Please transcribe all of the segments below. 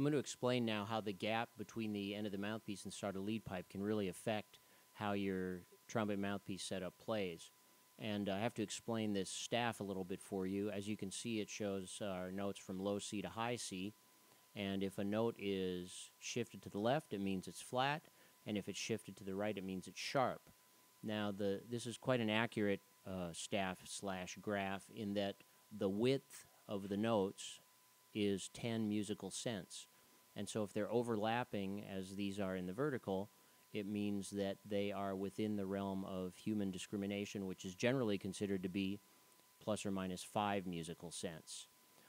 I'm going to explain now how the gap between the end of the mouthpiece and start of lead pipe can really affect how your trumpet mouthpiece setup plays. And I have to explain this staff a little bit for you. As you can see, it shows our notes from low C to high C. And if a note is shifted to the left, it means it's flat. And if it's shifted to the right, it means it's sharp. Now, the, this is quite an accurate uh, staff slash graph in that the width of the notes is 10 musical cents. And so if they're overlapping, as these are in the vertical, it means that they are within the realm of human discrimination, which is generally considered to be plus or minus 5 musical cents.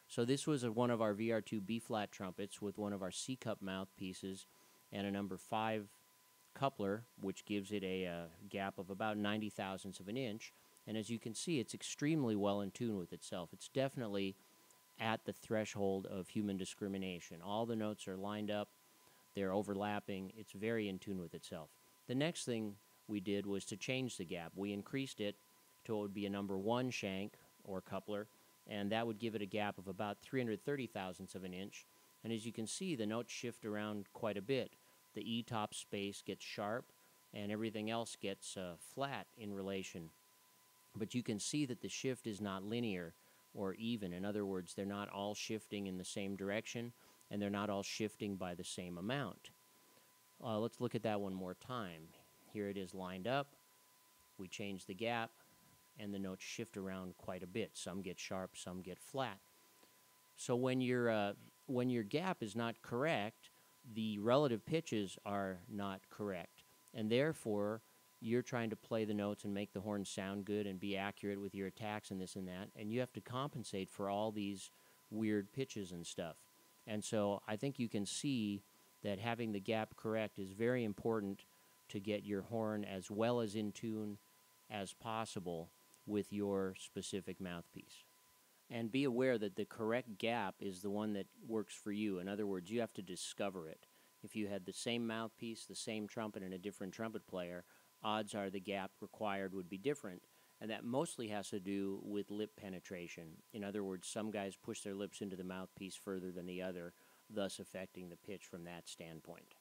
So this was a, one of our VR2 B-flat trumpets with one of our C-cup mouthpieces and a number 5 coupler, which gives it a, a uh, gap of about 90 thousandths of an inch. And as you can see, it's extremely well in tune with itself. It's definitely at the threshold of human discrimination. All the notes are lined up, they're overlapping, it's very in tune with itself. The next thing we did was to change the gap. We increased it to what would be a number one shank or coupler, and that would give it a gap of about 330 thousandths of an inch. And as you can see, the notes shift around quite a bit. The E top space gets sharp, and everything else gets uh, flat in relation. But you can see that the shift is not linear or even. In other words, they're not all shifting in the same direction and they're not all shifting by the same amount. Uh, let's look at that one more time. Here it is lined up. We change the gap and the notes shift around quite a bit. Some get sharp, some get flat. So when, your uh, when your gap is not correct, the relative pitches are not correct. And therefore, you're trying to play the notes and make the horn sound good and be accurate with your attacks and this and that, and you have to compensate for all these weird pitches and stuff. And so I think you can see that having the gap correct is very important to get your horn as well as in tune as possible with your specific mouthpiece. And be aware that the correct gap is the one that works for you. In other words, you have to discover it. If you had the same mouthpiece, the same trumpet, and a different trumpet player, odds are the gap required would be different. And that mostly has to do with lip penetration. In other words, some guys push their lips into the mouthpiece further than the other, thus affecting the pitch from that standpoint.